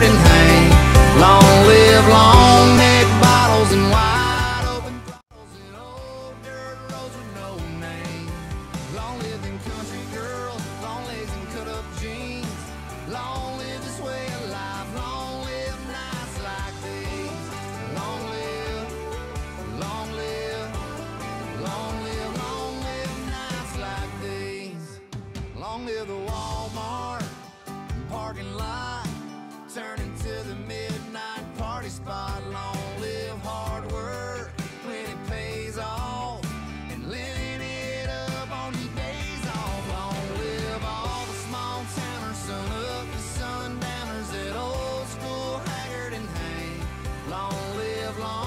dirt and pain. Long live long neck bottles and wide open throttles and old dirt roads with no name. Long live them country girls, long legs and cut up jeans. Long live this way of life, long live nights like these. Long live, long live, long live, long live nights like these. Long live the Walmart long live long.